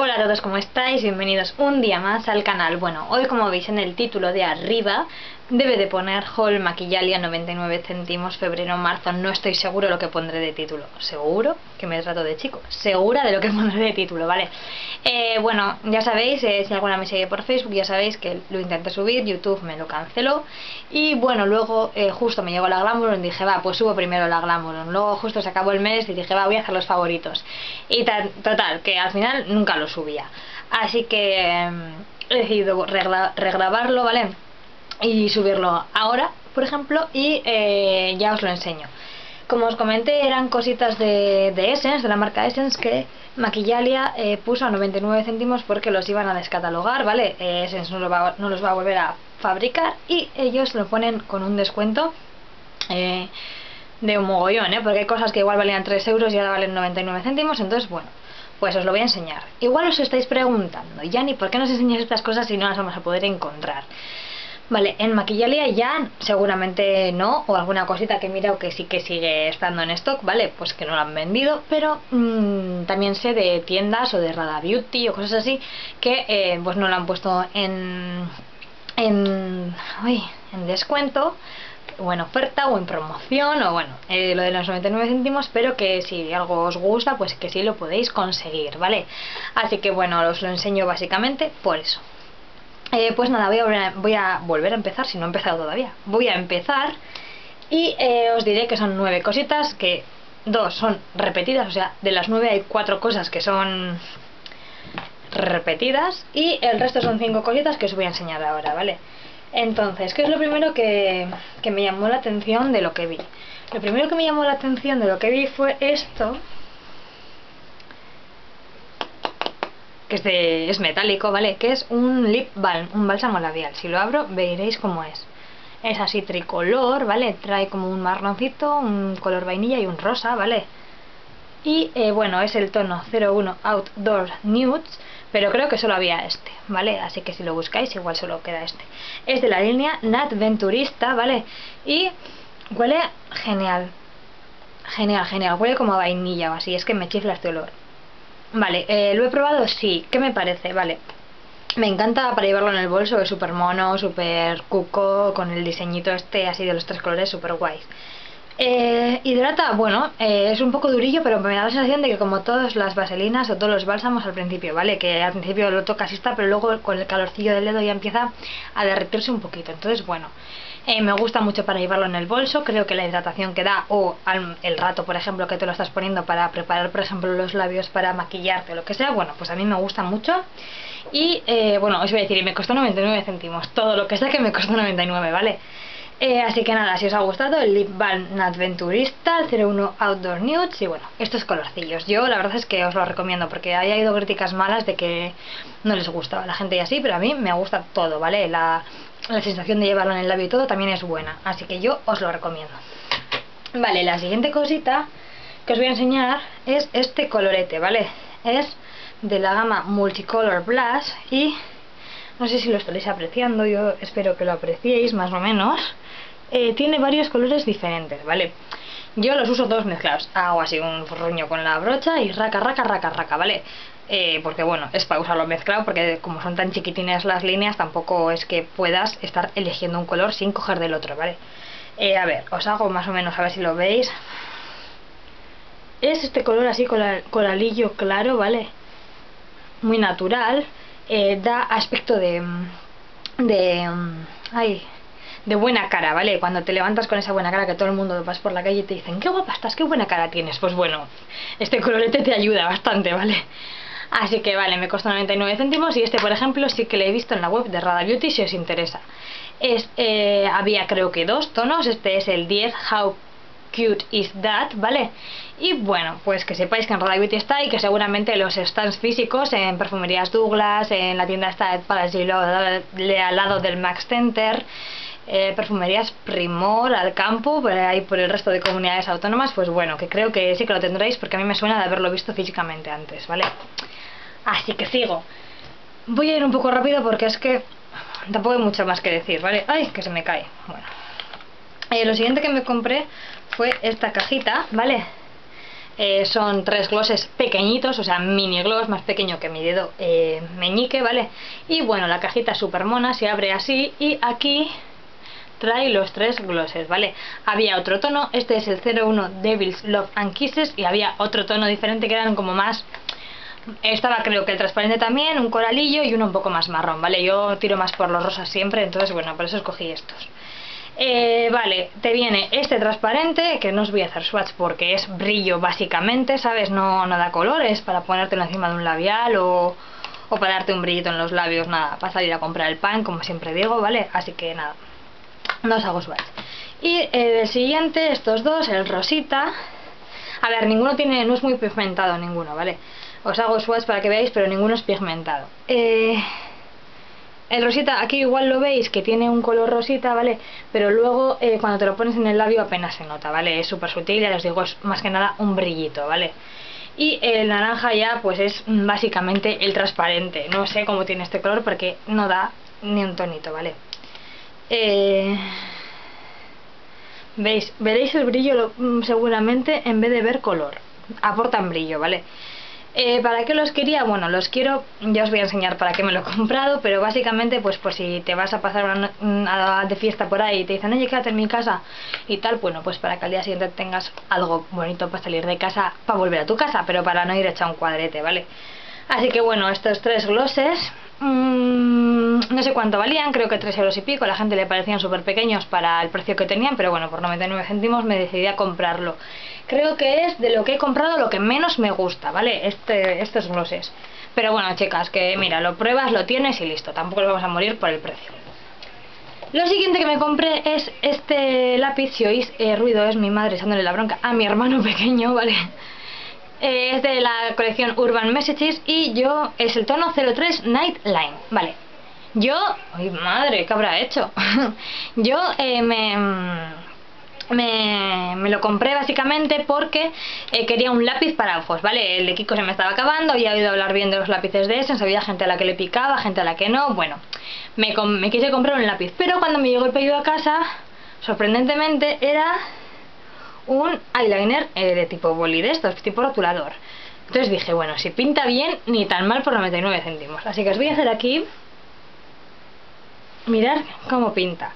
Hola a todos, ¿cómo estáis? Bienvenidos un día más al canal. Bueno, hoy como veis en el título de arriba debe de poner Hall Maquillalia 99 céntimos febrero-marzo. No estoy seguro lo que pondré de título. ¿Seguro? Que me trato de chico. Segura de lo que pondré de título, ¿vale? Eh, bueno, ya sabéis, eh, si alguna me sigue por Facebook, ya sabéis que lo intenté subir, YouTube me lo canceló. Y bueno, luego eh, justo me llegó la Glamour y dije, va, pues subo primero la Glamour. Luego justo se acabó el mes y dije, va, voy a hacer los favoritos. Y total, que al final nunca lo subía. Así que em, he decidido regrabarlo, ¿vale? y subirlo ahora, por ejemplo, y eh, ya os lo enseño. Como os comenté, eran cositas de, Essence, de la marca Essence, que Maquillalia eh, puso a 99 céntimos porque los iban a descatalogar, ¿vale? Eh, Essence no, va, no, los va a volver a fabricar y ellos lo ponen con un descuento de un mogollón, ¿eh? Porque hay cosas que igual valían 3 euros y ahora valen 99 céntimos, entonces, bueno, pues os lo voy a enseñar. Igual os estáis preguntando, ni ¿por qué nos enseñas estas cosas si no las vamos a poder encontrar? Vale, en Maquillalia ya seguramente no, o alguna cosita que mira o que sí que sigue estando en stock, ¿vale? Pues que no lo han vendido, pero mmm, también sé de tiendas o de Rada Beauty o cosas así que eh, pues no lo han puesto en, en, uy, en descuento o en oferta o en promoción o bueno, eh, lo de los 99 céntimos, pero que si algo os gusta, pues que sí lo podéis conseguir, ¿vale? Así que bueno, os lo enseño básicamente por eso. Eh, pues nada, voy a, voy a, volver a empezar, si no he empezado todavía. Voy a empezar y eh, os diré que son nueve cositas, que dos son repetidas, o sea, de las nueve hay cuatro cosas que son repetidas y el resto son cinco cositas que os voy a enseñar ahora, ¿vale? Entonces, ¿qué es lo primero que, que me llamó la atención de lo que vi? Lo primero que me llamó la atención de lo que vi fue esto, que es, de, es metálico, ¿vale? Que es un lip balm, un bálsamo labial. Si lo abro veréis cómo es. Es así tricolor, ¿vale? Trae como un marroncito, un color vainilla y un rosa, ¿vale? Y eh, bueno, es el tono 01 Outdoor Nudes, pero creo que solo había este, ¿vale? Así que si lo buscáis igual solo queda este. Es de la línea Nat Venturista, ¿vale? Y huele genial. Genial, genial. Huele como a vainilla o así, es que me chifla este olor. Vale, eh, ¿lo he probado? Sí. ¿Qué me parece? Vale. Me encanta para llevarlo en el bolso, es súper mono, súper cuco, con el diseñito este así de los tres colores, súper guays. Eh, hidrata, bueno, eh, es un poco durillo, pero me da la sensación de que como todas las vaselinas o todos los bálsamos al principio, ¿vale? Que al principio lo tocas y está, pero luego con el calorcillo del dedo ya empieza a derretirse un poquito. Entonces, bueno, eh, me gusta mucho para llevarlo en el bolso, creo que la hidratación que da o el rato, por ejemplo, que te lo estás poniendo para preparar, por ejemplo, los labios para maquillarte o lo que sea, bueno, pues a mí me gusta mucho. Y eh, bueno, os voy a decir, me costó 99 céntimos, todo lo que sea que me costó 99, ¿vale? Eh, así que nada, si os ha gustado el Lip Balm Adventurista, el 01 Outdoor Nudes y bueno, estos colorcillos. Yo la verdad es que os lo recomiendo porque haya ido críticas malas de que no les gustaba la gente y así, pero a mí me gusta todo, ¿vale? La, la sensación de llevarlo en el labio y todo también es buena, así que yo os lo recomiendo. Vale, la siguiente cosita que os voy a enseñar es este colorete, ¿vale? Es de la gama Multicolor Blush y no sé si lo estaréis apreciando, yo espero que lo apreciéis más o menos. Eh, tiene varios colores diferentes, ¿vale? Yo los uso todos mezclados. Hago así un forruño con la brocha y raca, raca, raca, raca, ¿vale? Eh, porque bueno, es para usarlo mezclado porque como son tan chiquitines las líneas tampoco es que puedas estar eligiendo un color sin coger del otro, ¿vale? Eh, a ver, os hago más o menos a ver si lo veis. Es este color así coralillo claro, ¿vale? Muy natural. Eh, da aspecto de... de... ay de buena cara, ¿vale? Cuando te levantas con esa buena cara que todo el mundo vas por la calle y te dicen, qué guapa estás, qué buena cara tienes. Pues bueno, este colorete te ayuda bastante, ¿vale? Así que vale, me costó 99 céntimos y este por ejemplo sí que lo he visto en la web de Rada Beauty si os interesa. Es, eh, había creo que dos tonos, este es el 10 How Cute Is That, ¿vale? Y bueno, pues que sepáis que en Rada Beauty está y que seguramente los stands físicos en Perfumerías Douglas, en la tienda está Palace al lado del Max Center, eh, perfumerías Primor, al campo, por ahí por el resto de comunidades autónomas, pues bueno, que creo que sí que lo tendréis porque a mí me suena de haberlo visto físicamente antes, ¿vale? Así que sigo. Voy a ir un poco rápido porque es que tampoco hay mucho más que decir, ¿vale? ¡Ay! Que se me cae. Bueno. Eh, lo siguiente que me compré fue esta cajita, ¿vale? Eh, son tres glosses pequeñitos, o sea, mini gloss, más pequeño que mi dedo eh, meñique, ¿vale? Y bueno, la cajita es súper mona, se abre así y aquí trae los tres glosses, ¿vale? Había otro tono, este es el 01 Devil's Love and Kisses y había otro tono diferente que eran como más estaba creo que el transparente también, un coralillo y uno un poco más marrón, ¿vale? Yo tiro más por los rosas siempre, entonces bueno, por eso escogí estos. Eh, vale, te viene este transparente, que no os voy a hacer swatch porque es brillo básicamente, ¿sabes? No, no da colores para ponértelo encima de un labial o, o para darte un brillito en los labios, nada, para salir a comprar el pan, como siempre digo, ¿vale? Así que nada, no os hago swatch. Y el siguiente, estos dos, el rosita, a ver, ninguno tiene, no es muy pigmentado ninguno, ¿vale? Os hago swatch para que veáis, pero ninguno es pigmentado. Eh, el rosita, aquí igual lo veis que tiene un color rosita, ¿vale? Pero luego eh, cuando te lo pones en el labio apenas se nota, ¿vale? Es súper sutil, ya os digo, es más que nada un brillito, ¿vale? Y el naranja ya pues es básicamente el transparente. No sé cómo tiene este color porque no da ni un tonito, ¿vale? Eh, ¿Veis? Veréis el brillo mm, seguramente en vez de ver color. Aportan brillo, ¿vale? Eh, ¿Para qué los quería? Bueno, los quiero, ya os voy a enseñar para qué me lo he comprado, pero básicamente pues por si te vas a pasar una, de fiesta por ahí y te dicen, oye, quédate en mi casa y tal, bueno, pues para que al día siguiente tengas algo bonito para salir de casa, para volver a tu casa, pero para no ir a echar un cuadrete, ¿vale? Así que bueno, estos tres glosses, mmm, no sé cuánto valían, creo que 3 euros y pico, a la gente le parecían súper pequeños para el precio que tenían, pero bueno, por 99 céntimos me decidí a comprarlo. Creo que es de lo que he comprado lo que menos me gusta, ¿vale? Este, estos glosses. Pero bueno, chicas, que mira, lo pruebas, lo tienes y listo, tampoco lo vamos a morir por el precio. Lo siguiente que me compré es este lápiz, si oís eh, ruido es mi madre echándole la bronca a mi hermano pequeño, ¿vale? Eh, es de la colección Urban Messages y yo es el tono 03 Night Line, ¿vale? Yo, ¡ay madre! ¿Qué habrá hecho? yo eh, me, me, me, lo compré básicamente porque eh, quería un lápiz para ojos, ¿vale? El de Kiko se me estaba acabando, había oído hablar bien de los lápices de Essence, había gente a la que le picaba, gente a la que no, bueno, me, me quise comprar un lápiz, pero cuando me llegó el pedido a casa, sorprendentemente era un eyeliner eh, de tipo boli de estos, tipo rotulador. Entonces dije, bueno, si pinta bien, ni tan mal por 99 céntimos. Así que os voy a hacer aquí... Mirad cómo pinta.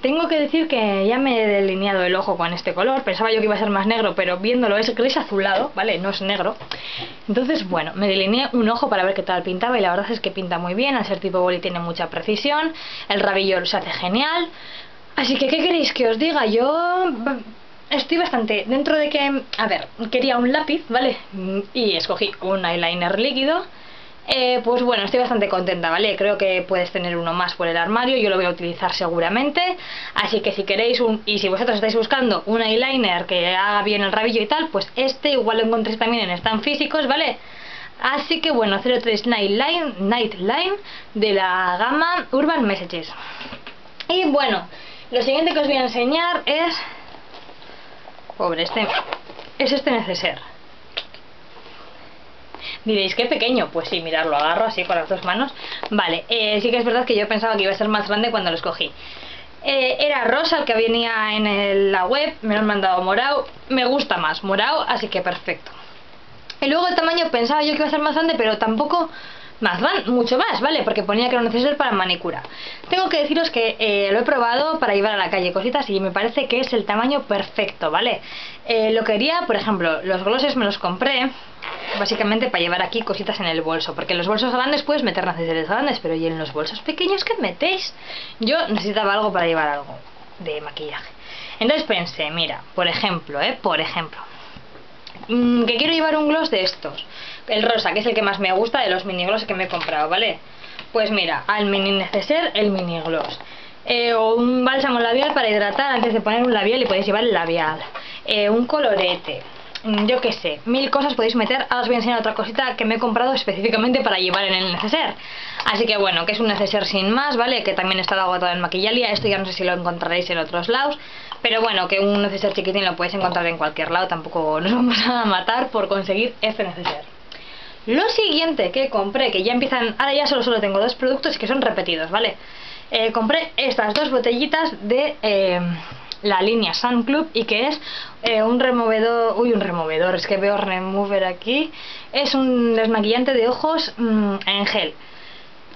Tengo que decir que ya me he delineado el ojo con este color. Pensaba yo que iba a ser más negro, pero viéndolo es gris azulado, ¿vale? No es negro. Entonces, bueno, me delineé un ojo para ver qué tal pintaba y la verdad es que pinta muy bien. Al ser tipo boli tiene mucha precisión. El rabillo se hace genial. Así que, ¿qué queréis que os diga? Yo estoy bastante dentro de que, a ver, quería un lápiz, ¿vale? Y escogí un eyeliner líquido. Eh, pues bueno, estoy bastante contenta, ¿vale? Creo que puedes tener uno más por el armario, yo lo voy a utilizar seguramente. Así que si queréis un, y si vosotros estáis buscando un eyeliner que haga bien el rabillo y tal, pues este igual lo encontréis también en stand físicos, ¿vale? Así que bueno, 03 Nightline, Nightline de la gama Urban Messages. Y bueno, lo siguiente que os voy a enseñar es Pobre, este es este neceser. Diréis, qué pequeño. Pues sí, mirad, lo agarro así con las dos manos. Vale, eh, sí que es verdad que yo pensaba que iba a ser más grande cuando lo escogí. Eh, era rosa el que venía en la web, me lo han mandado morado. Me gusta más morado, así que perfecto. Y luego el tamaño pensaba yo que iba a ser más grande, pero tampoco más van mucho más, ¿vale? Porque ponía que era necesario para manicura. Tengo que deciros que eh, lo he probado para llevar a la calle cositas y me parece que es el tamaño perfecto, ¿vale? Eh, lo quería, por ejemplo, los glosses me los compré básicamente para llevar aquí cositas en el bolso, porque en los bolsos grandes puedes meter necesarios grandes, pero ¿y en los bolsos pequeños qué metéis? Yo necesitaba algo para llevar algo de maquillaje. Entonces pensé, mira, por ejemplo, ¿eh? Por ejemplo, mm, que quiero llevar un gloss de estos el rosa, que es el que más me gusta de los mini gloss que me he comprado, ¿vale? Pues mira, al mini neceser, el mini gloss. Eh, o un bálsamo labial para hidratar antes de poner un labial y podéis llevar el labial. Eh, un colorete. Mm, yo qué sé, mil cosas podéis meter. Ahora os voy a enseñar otra cosita que me he comprado específicamente para llevar en el neceser. Así que bueno, que es un neceser sin más, ¿vale? Que también está agotado en maquillalia. Esto ya no sé si lo encontraréis en otros lados. Pero bueno, que un neceser chiquitín lo podéis encontrar en cualquier lado. Tampoco nos vamos a matar por conseguir este neceser. Lo siguiente que compré, que ya empiezan, ahora ya solo, solo tengo dos productos que son repetidos, ¿vale? Eh, compré estas dos botellitas de eh, la línea Sun Club y que es eh, un removedor, uy un removedor, es que veo remover aquí, es un desmaquillante de ojos mm, en gel.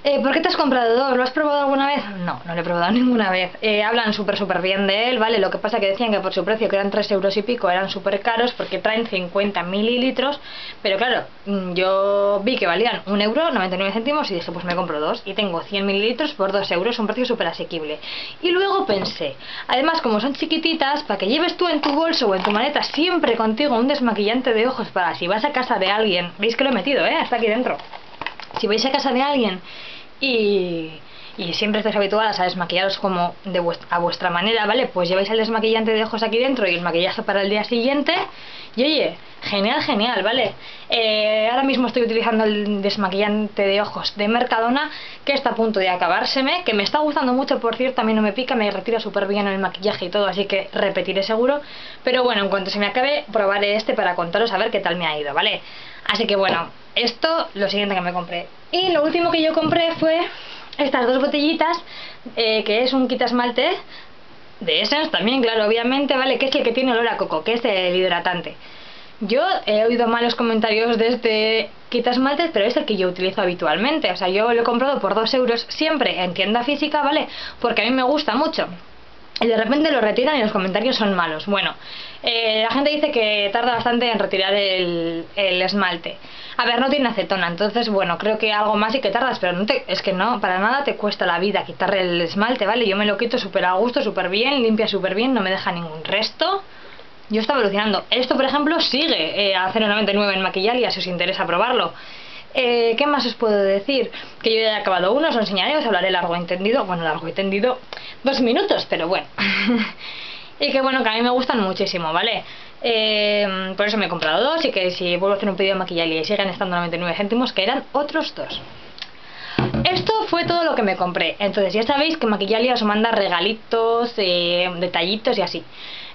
Eh, ¿Por qué te has comprado dos? ¿Lo has probado alguna vez? No, no lo he probado ninguna vez. Eh, hablan súper súper bien de él, ¿vale? Lo que pasa que decían que por su precio, que eran 3 euros y pico, eran súper caros porque traen 50 mililitros. Pero claro, mm, yo vi que valían 1 euro 99 céntimos y dije, pues me compro dos. Y tengo 100 mililitros por 2 euros, un precio súper asequible. Y luego pensé, además como son chiquititas, para que lleves tú en tu bolso o en tu maleta siempre contigo un desmaquillante de ojos para si vas a casa de alguien, veis que lo he metido, ¿eh? Está aquí dentro. Si vais a casa de alguien y, siempre estáis habituadas a desmaquillaros como de a vuestra manera, ¿vale? Pues lleváis el desmaquillante de ojos aquí dentro y el maquillaje para el día siguiente. Y oye, genial, genial, ¿vale? Eh, ahora mismo estoy utilizando el desmaquillante de ojos de Mercadona, que está a punto de acabárseme, que me está gustando mucho, por cierto, a mí no me pica, me retira súper bien el maquillaje y todo, así que repetiré seguro. Pero bueno, en cuanto se me acabe, probaré este para contaros a ver qué tal me ha ido, ¿vale? Así que bueno, esto, lo siguiente que me compré. Y lo último que yo compré fue estas dos botellitas, eh, que es un esmalte de Essence también, claro, obviamente, ¿vale? Que es el que tiene olor a coco, que es el hidratante. Yo he oído malos comentarios de este esmalte, pero es el que yo utilizo habitualmente. O sea, yo lo he comprado por 2 euros siempre en tienda física, ¿vale? Porque a mí me gusta mucho y de repente lo retiran y los comentarios son malos. Bueno, eh, la gente dice que tarda bastante en retirar el, esmalte. A ver, no tiene acetona, entonces bueno, creo que algo más y que tardas, pero no te, es que no, para nada te cuesta la vida quitarle el esmalte, ¿vale? Yo me lo quito súper a gusto, súper bien, limpia súper bien, no me deja ningún resto. Yo estaba alucinando. Esto, por ejemplo, sigue eh, a 0,99 en Maquillalia si os interesa probarlo. Eh, ¿Qué más os puedo decir? Que yo ya he acabado uno, os enseñaré, os hablaré largo entendido. Bueno, largo entendido, dos minutos, pero bueno. y que bueno, que a mí me gustan muchísimo, ¿vale? Eh, por eso me he comprado dos y que si vuelvo a hacer un pedido de maquillaje y siguen estando 99 céntimos, que eran otros dos. Esto fue todo lo que me compré. Entonces ya sabéis que Maquillalia os manda regalitos, eh, detallitos y así.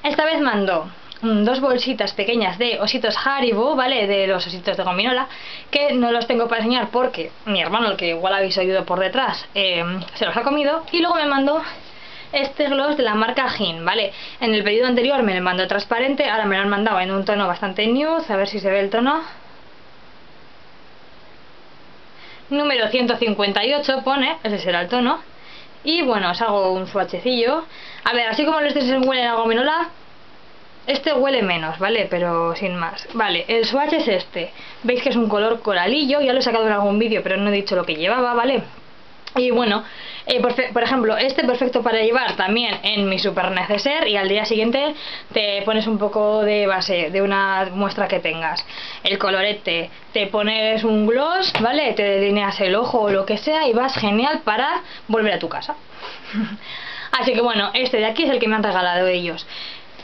Esta vez mandó dos bolsitas pequeñas de ositos Haribo, ¿vale? De los ositos de gominola, que no los tengo para enseñar porque mi hermano, el que igual habéis oído por detrás, eh, se los ha comido. Y luego me mandó este gloss de la marca Gin, ¿vale? En el pedido anterior me lo mandó transparente, ahora me lo han mandado en un tono bastante nude, a ver si se ve el tono. Número 158 pone, ese será el tono. Y bueno, os hago un swatchecillo. A ver, así como los de huelen a gominola, este huele menos, ¿vale? Pero sin más. Vale, el swatch es este. Veis que es un color coralillo, ya lo he sacado en algún vídeo, pero no he dicho lo que llevaba, ¿vale? Y bueno, eh, por, ejemplo, este perfecto para llevar también en mi super neceser y al día siguiente te pones un poco de base de una muestra que tengas. El colorete, te pones un gloss, ¿vale? Te delineas el ojo o lo que sea y vas genial para volver a tu casa. Así que bueno, este de aquí es el que me han regalado ellos.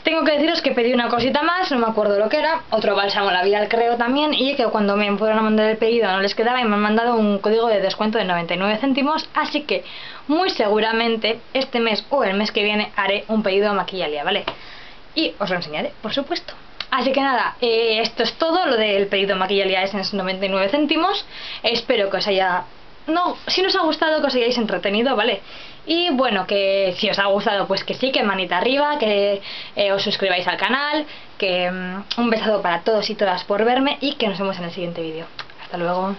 Tengo que deciros que pedí una cosita más, no me acuerdo lo que era, otro bálsamo labial creo también, y que cuando me fueron a mandar el pedido no les quedaba y me han mandado un código de descuento de 99 céntimos, así que muy seguramente este mes o el mes que viene haré un pedido a Maquillalia, ¿vale? Y os lo enseñaré, por supuesto. Así que nada, eh, esto es todo, lo del pedido Maquillalia es en 99 céntimos, espero que os haya no, si nos ha gustado que os hayáis entretenido, ¿vale? Y bueno, que si os ha gustado, pues que sí, que manita arriba, que eh, os suscribáis al canal, que mm, un besado para todos y todas por verme y que nos vemos en el siguiente vídeo. Hasta luego.